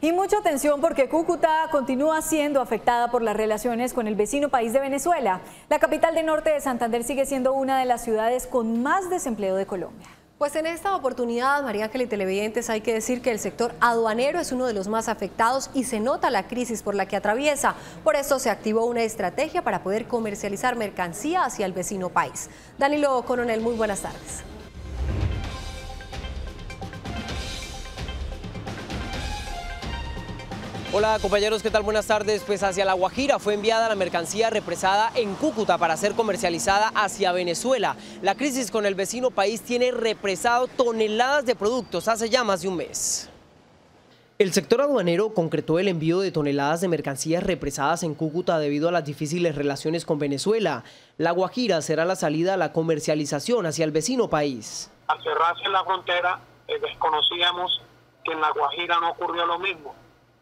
Y mucha atención porque Cúcuta continúa siendo afectada por las relaciones con el vecino país de Venezuela. La capital de norte de Santander sigue siendo una de las ciudades con más desempleo de Colombia. Pues en esta oportunidad, María Ángel y televidentes, hay que decir que el sector aduanero es uno de los más afectados y se nota la crisis por la que atraviesa. Por eso se activó una estrategia para poder comercializar mercancía hacia el vecino país. Danilo Coronel, muy buenas tardes. Hola compañeros, ¿qué tal? Buenas tardes. Pues hacia La Guajira fue enviada la mercancía represada en Cúcuta para ser comercializada hacia Venezuela. La crisis con el vecino país tiene represado toneladas de productos hace ya más de un mes. El sector aduanero concretó el envío de toneladas de mercancías represadas en Cúcuta debido a las difíciles relaciones con Venezuela. La Guajira será la salida a la comercialización hacia el vecino país. Al cerrarse la frontera, eh, desconocíamos que en La Guajira no ocurrió lo mismo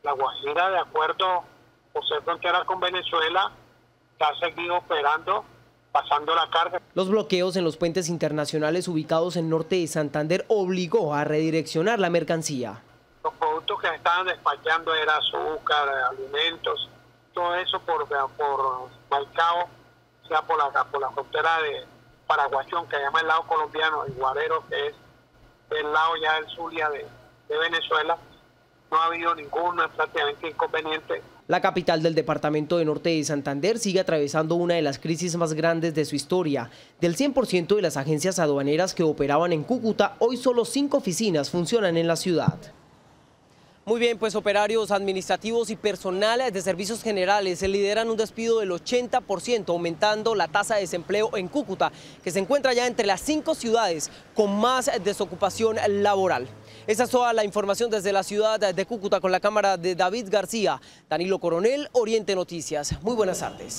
la Guajira, de acuerdo por ser frontera con Venezuela, ha seguido operando pasando la carga. Los bloqueos en los puentes internacionales ubicados en norte de Santander obligó a redireccionar la mercancía. Los productos que estaban despachando era azúcar, alimentos, todo eso por, por Malcao, o sea, por la, por la frontera de Paraguayón, que llama el lado colombiano, y Guarero, que es el lado ya del Zulia de, de Venezuela, no ha habido ningún prácticamente inconveniente. La capital del departamento de Norte de Santander sigue atravesando una de las crisis más grandes de su historia. Del 100% de las agencias aduaneras que operaban en Cúcuta, hoy solo cinco oficinas funcionan en la ciudad. Muy bien, pues operarios administrativos y personales de servicios generales se lideran un despido del 80%, aumentando la tasa de desempleo en Cúcuta, que se encuentra ya entre las cinco ciudades con más desocupación laboral. Esa es toda la información desde la ciudad de Cúcuta con la cámara de David García. Danilo Coronel, Oriente Noticias. Muy buenas tardes.